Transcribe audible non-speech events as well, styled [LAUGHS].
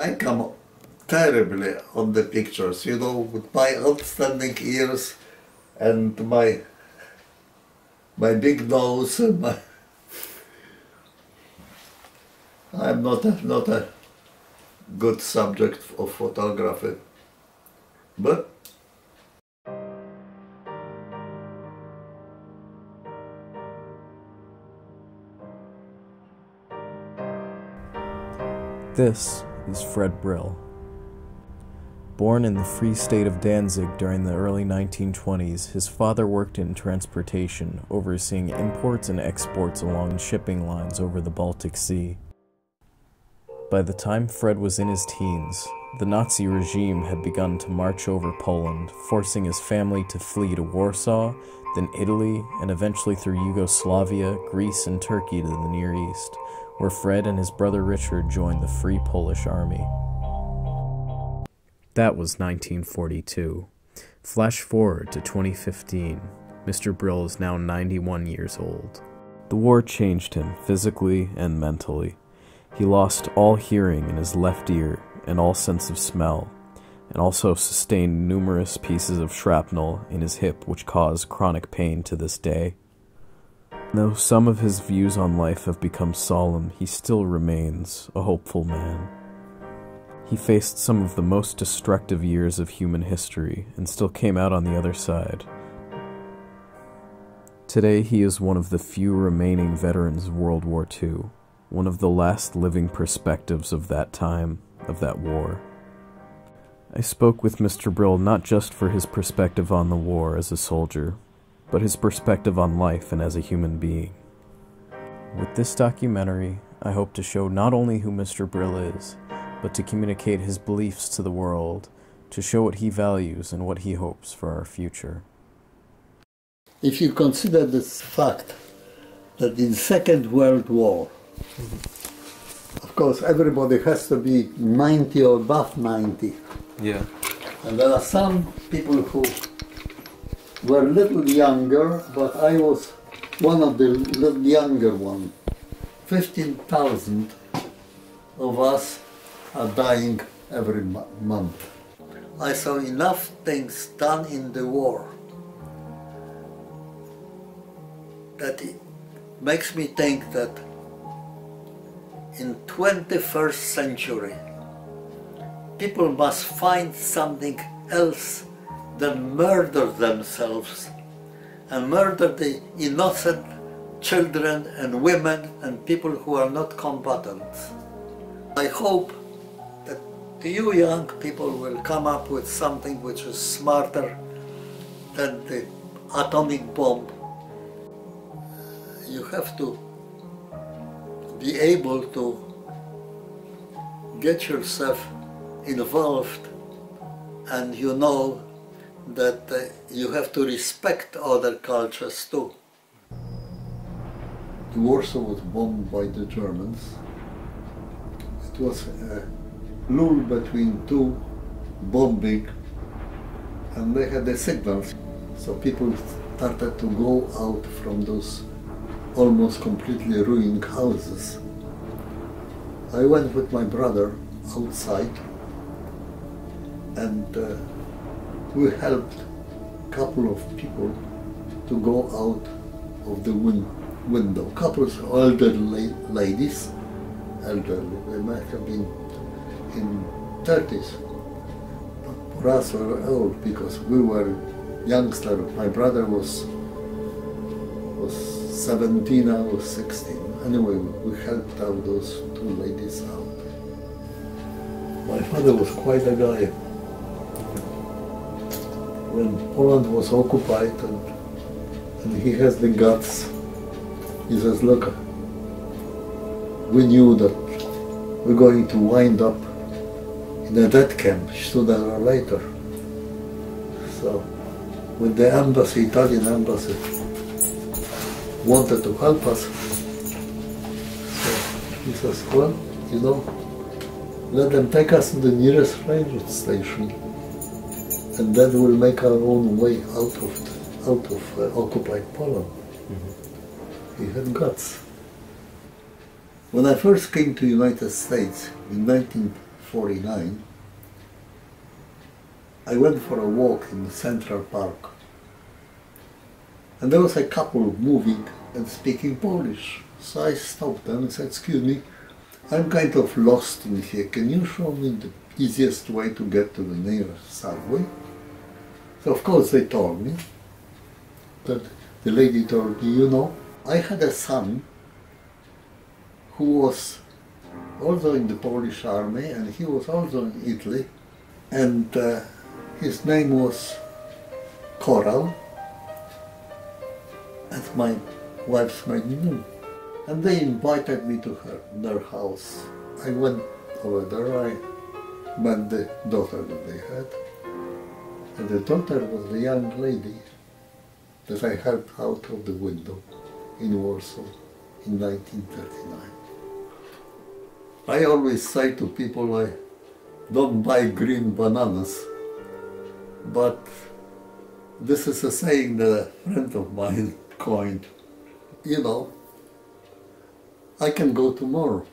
I come terribly on the pictures, you know, with my outstanding ears and my my big nose and my [LAUGHS] I'm not a, not a good subject of photography. But This is Fred Brill. Born in the Free State of Danzig during the early 1920s, his father worked in transportation, overseeing imports and exports along shipping lines over the Baltic Sea. By the time Fred was in his teens, the Nazi regime had begun to march over Poland, forcing his family to flee to Warsaw, then Italy, and eventually through Yugoslavia, Greece, and Turkey to the Near East, where Fred and his brother Richard joined the Free Polish Army. That was 1942. Flash forward to 2015. Mr. Brill is now 91 years old. The war changed him physically and mentally. He lost all hearing in his left ear and all sense of smell, and also sustained numerous pieces of shrapnel in his hip which cause chronic pain to this day. Though some of his views on life have become solemn, he still remains a hopeful man. He faced some of the most destructive years of human history and still came out on the other side. Today, he is one of the few remaining veterans of World War II, one of the last living perspectives of that time, of that war. I spoke with Mr. Brill not just for his perspective on the war as a soldier, but his perspective on life and as a human being. With this documentary, I hope to show not only who Mr. Brill is, but to communicate his beliefs to the world, to show what he values and what he hopes for our future. if you consider this fact that in Second World War, of course, everybody has to be 90 or above 90. Yeah. And there are some people who were a little younger, but I was one of the little younger one. 15,000 of us are dying every month. I saw enough things done in the war that it makes me think that in 21st century people must find something else than murder themselves and murder the innocent children and women and people who are not combatants. I hope that you young people will come up with something which is smarter than the atomic bomb. You have to be able to get yourself involved and you know that uh, you have to respect other cultures too. Warsaw was bombed by the Germans. It was a lull between two bombing and they had the signals. So people started to go out from those almost completely ruined houses. I went with my brother outside and uh, we helped a couple of people to go out of the win- window. Couples, elderly ladies, elderly, they might have been in 30s. But for us, we were old because we were youngster. My brother was was 17, I was 16. Anyway, we helped out those two ladies out. My father was quite a guy when Poland was occupied and, and he has the guts. He says, look, we knew that we're going to wind up in a death camp sooner or later. So when the embassy, Italian embassy, wanted to help us, so he says, well, you know, let them take us to the nearest railroad station and then we'll make our own way out of out of uh, occupied Poland. He had guts. When I first came to United States in 1949, I went for a walk in Central Park. And there was a couple moving and speaking Polish. So I stopped them and said, excuse me, I'm kind of lost in here. Can you show me the easiest way to get to the nearest subway? So of course they told me. But the lady told me, you know, I had a son who was also in the Polish army and he was also in Italy and uh, his name was Coral and my wife's maiden name. And they invited me to her, their house. I went over there, I met the daughter that they had. And the daughter was the young lady that I helped out of the window in Warsaw in 1939. I always say to people, I don't buy green bananas, but this is a saying that a friend of mine [LAUGHS] coined. You know, I can go tomorrow.